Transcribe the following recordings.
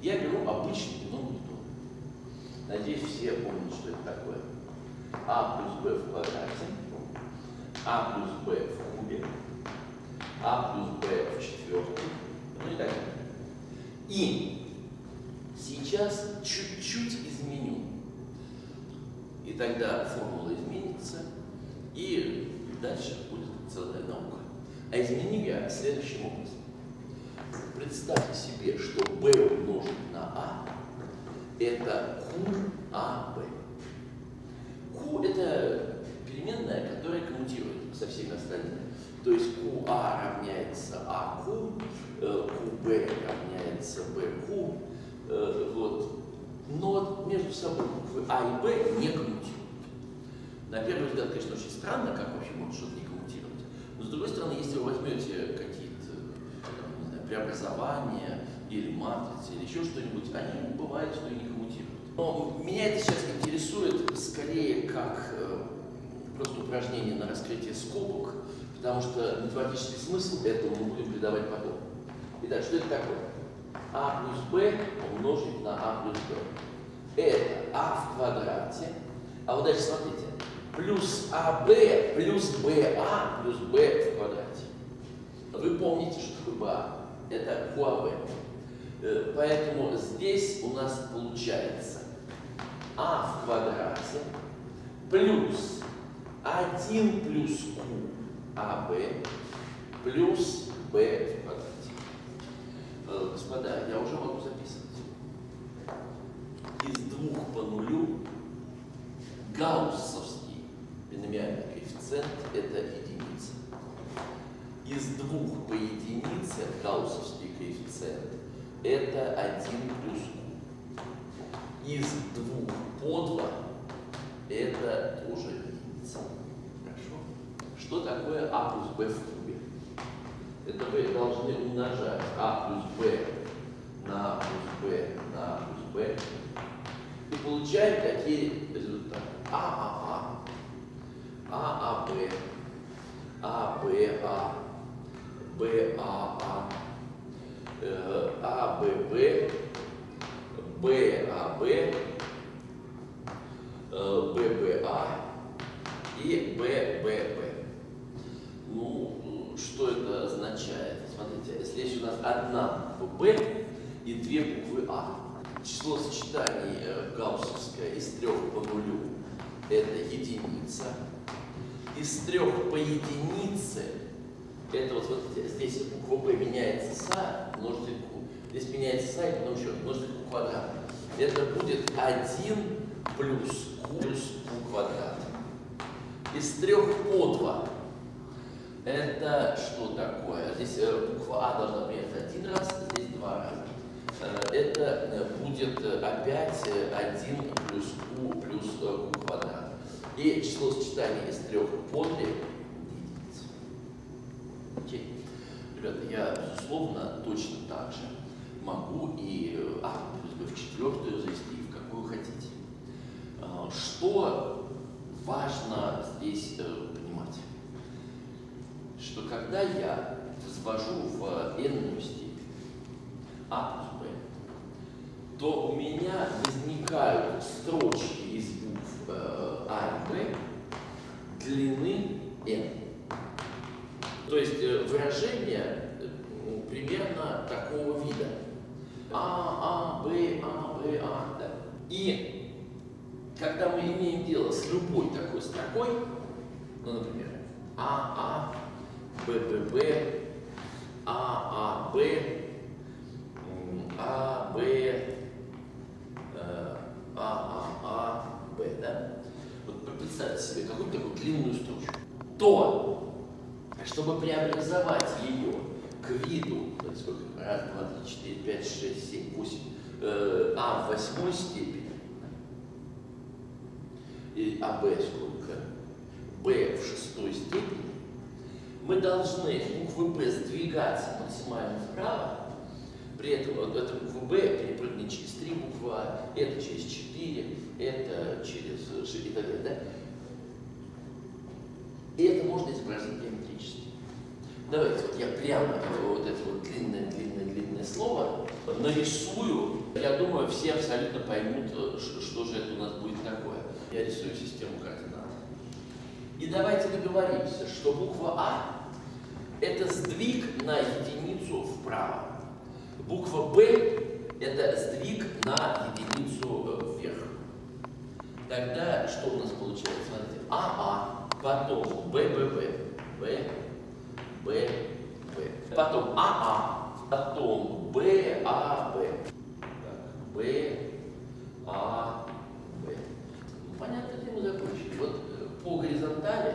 Я беру обычный бином Ньютона. Надеюсь, все помнят, что это такое. А плюс b в квадрате, а плюс b в кубе, а плюс b в четвертой, ну и так далее. И сейчас чуть-чуть изменю. И тогда формула изменится, и дальше будет целая наука. А изменю я следующим образом. Представьте себе, что b умножить на a это QAB. Q это переменная, которая коммутирует со всеми остальными. То есть QA равняется AQ, QB равняется BQ. э, Вот. Но между собой А и Б не коммутируют. На первый взгляд, конечно, очень странно, как вообще может что-то не коммутировать. Но с другой стороны, если вы возьмете какие-то там, не знаю, преобразования или матрицы, или еще что-нибудь, они бывает, что и не коммутируют. Но меня это сейчас интересует скорее как э, просто упражнение на раскрытие скобок, потому что математический смысл этому мы будем придавать потом. Итак, что это такое? А плюс b умножить на а плюс b. Это а в квадрате. А вот дальше смотрите. Плюс АБ плюс БА плюс Б в квадрате. Вы помните, что такое БА? Это КУАБ. Э, Поэтому здесь у нас получается А в квадрате плюс 1 плюс Q АБ плюс Б в квадрате. Э, Господа, я уже могу записывать. Из двух по нулю гауссовский биномиальный коэффициент – это единица. Из двух по единице гаусовский коэффициент – это 1 плюс q. Из двух по 2 – это тоже единица. Хорошо? Что такое а плюс b в кубе? Это вы должны умножать а плюс b на а плюс b на а плюс b и получаем такие результаты. А, А, А, А, А, Б, А, Б, А, Б, А, А, э, А, Б, Б, Б, А, Б, э, Б, Б, А и Б, Б, Б. Ну, что это означает? Смотрите, если есть у нас одна буква Б и две буквы А, число сочетаний э, гауссовское из трех по нулю – это единица. Из трех по единице – это вот смотрите, здесь буква Б меняется с А, множитель Q. Здесь меняется с А и потом еще множитель Q квадрат. Это будет 1 плюс Q плюс Q квадрат. Из трех по 2 это что такое? Здесь э, буква А должна меняться один раз, здесь два раза. Э, Это э, будет опять э, 1 плюс q плюс q квадрат. И число сочетаний из трех по 2 единиц. Окей. Ребята, я, безусловно, точно так же могу и э, а b в четвертую завести, в какую хотите. А, Что важно здесь э, понимать? что когда я взвожу в n степень а плюс b, то у меня возникают строчки из букв э, а и b длины n. То есть э, выражение э, ну, примерно такого вида. А, А, Б, А, Б, А. Да. И когда мы имеем дело с любой такой строкой, ну, например, А, А, Б, Б, Б, А, э, А, А, А, Б, да? Вот представьте себе какую-то такую длинную строчку. То, чтобы преобразовать ее к виду, сколько? Раз, два, три, четыре, пять, шесть, семь, восемь, э, А в восьмой степени, и АБ сколько? Б в шестой степени, мы должны буквы Б сдвигаться максимально вправо, при этом вот эта буква Б перепрыгнет через три буквы А, это через четыре, это через и так далее, да? И это можно изобразить геометрически. Давайте вот я прямо вот это вот длинное-длинное-длинное слово нарисую Я думаю, все абсолютно поймут, э, что же это у нас будет такое. Я рисую систему координат. И давайте договоримся, что буква А – это сдвиг на единицу вправо. Буква Б – это сдвиг на единицу э, вверх. Тогда что у нас получается? Смотрите, АА, потом БББ, Б, Б, Б. Потом АА, потом Б, А, Б. А, понятно, мы закончили. Вот э, по горизонтали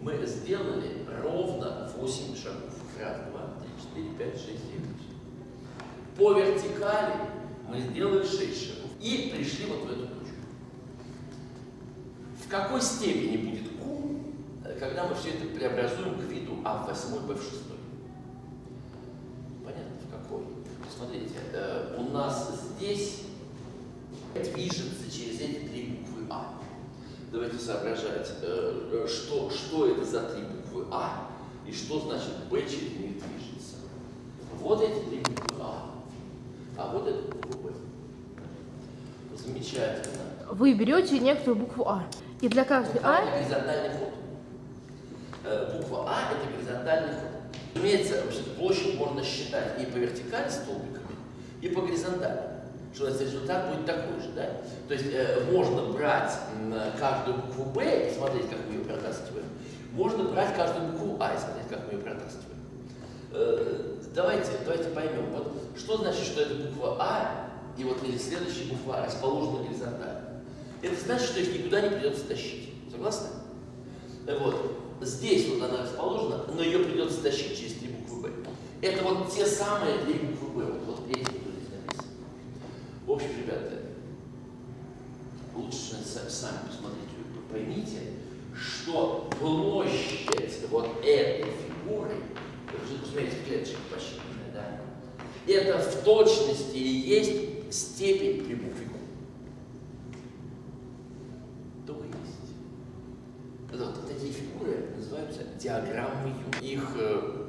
мы сделали ровно 8 шагов. Раз, два, три, четыре, пять, шесть, семь, восемь. По вертикали мы сделали 6 шагов. И пришли вот в эту точку. В какой степени будет Q, когда мы все это преобразуем к виду А в 8, Б в 6? Понятно, в какой? Смотрите, э, у нас здесь движется через эти три буквы А. Давайте соображать, э, что, что это за три буквы А и что значит Б через них движется. Вот эти три буквы А, а вот это буква Б. Замечательно. Вы берете некоторую букву А. И для каждой Буква А это горизонтальный ход. Э, Буква А это горизонтальный ход. Разумеется, площадь можно считать и по вертикали столбиками, и по горизонтали. Что у нас результат будет такой же, да? То есть э, можно брать каждую букву Б и смотреть, как мы ее протаскиваем. Можно брать каждую букву А и смотреть, как мы ее протаскиваем. Э, давайте, давайте поймем, вот что значит, что эта буква А и вот или следующая буква А расположена горизонтально. Это значит, что их никуда не придется тащить. Согласны? Э, Вот. Здесь вот она расположена, но ее придется тащить через три буквы Б. Это вот те самые три буквы Б, вот, вот эти. В общем, ребята, лучше са- сами посмотрите, поймите, что площадь вот этой фигуры, вы же посмотрите, клеточка посчитанная, да? Это в точности и есть степень букве Q. То есть. Вот, вот такие фигуры называются диаграммы. Их э,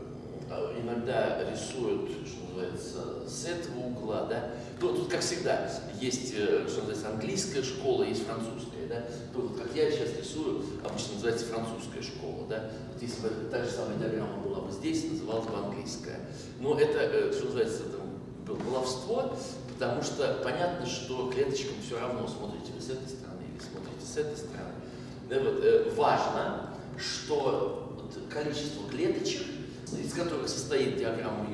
э, иногда рисуют, что называется, с этого угла, да. То, тут, как всегда, есть, э, что называется, английская школа, есть французская, да. То, вот, как я сейчас рисую, обычно называется французская школа, да. Вот если бы та же самая диаграмма была бы здесь, называлась бы английская. Но это, э, что называется, б- баловство, потому что понятно, что клеточкам все равно, смотрите вы с этой стороны или смотрите с этой стороны. Да, вот, э, важно, что количество клеточек, из которых состоит диаграмма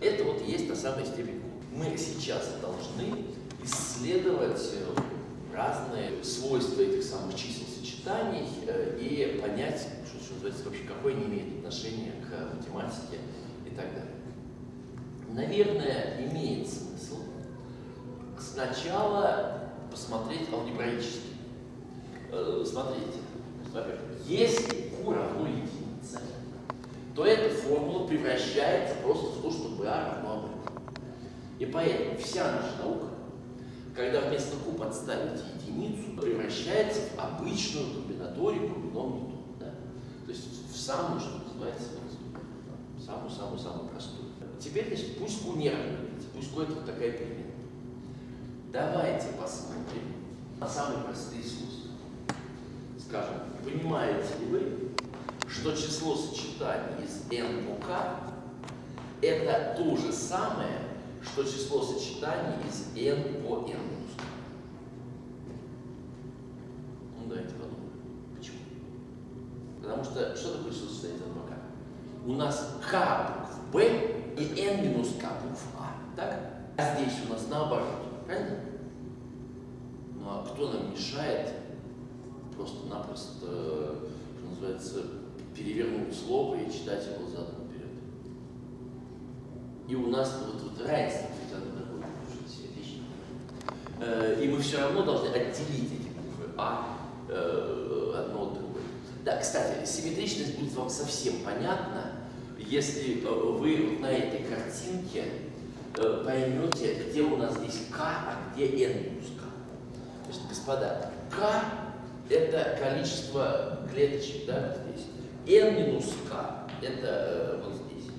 это вот и есть та самая степень. Мы сейчас должны исследовать э, разные свойства этих самых чисел сочетаний э, и понять, что, что называется, вообще какое они имеют отношение к математике и так далее. Наверное, имеет смысл сначала посмотреть алгебраически. Э, Смотрите, если Q равно единице, то эта формула превращается просто в то, что B равно АБ. И поэтому вся наша наука, когда вместо Q подставить единицу, превращается в обычную комбинаторику бином Ньютона. Да? То есть в самую, что называется, самую-самую-самую простую. Теперь, значит, пусть Q не равно пусть Q это вот такая переменная. Давайте посмотрим на самые простые свойства. Скажем, понимаете ли вы, что число сочетаний из n по k это то же самое, что число сочетаний из n по n минус k? Ну, давайте подумаем. Почему? Потому что, что такое число сочетаний из n по k? У нас k букв b и n минус k букв а. Так? А здесь у нас наоборот. Правильно? Ну а кто нам мешает просто-напросто, что называется, перевернуть слово и читать его задом вперед? И у нас вот, вот равенство оно такое симметрично. Э, И мы все равно должны отделить эти буквы А э, одно от другой. Да, кстати, симметричность будет вам совсем понятна, если э, вы на этой картинке э, поймете, где у нас здесь К, а где минус К. Значит, господа, К это количество клеточек, да, здесь. N минус К это э, вот здесь.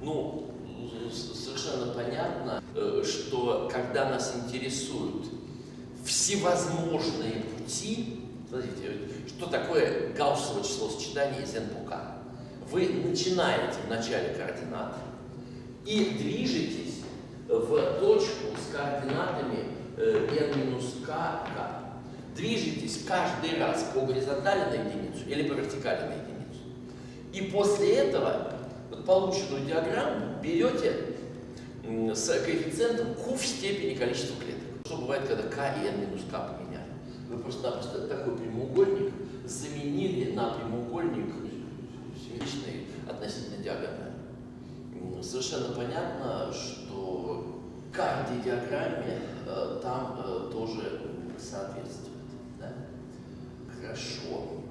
Ну, ну, совершенно понятно, э, что когда нас интересуют всевозможные пути, смотрите, что такое гауссово числосочетание из n по k? Вы начинаете в начале координат и движетесь в точку с координатами э, n минус k, k. Движетесь каждый раз по горизонтали на единицу или по вертикали на единицу. И после этого вот полученную диаграмму берете с коэффициентом q в степени количества клеток. Что бывает, когда k и n минус k поменяли? Вы просто-напросто такой прямоугольник заменили на прямоугольник симметричный относительно диагонали. Совершенно понятно, что каждой диаграмме э, там э, тоже соответствует. да? Хорошо.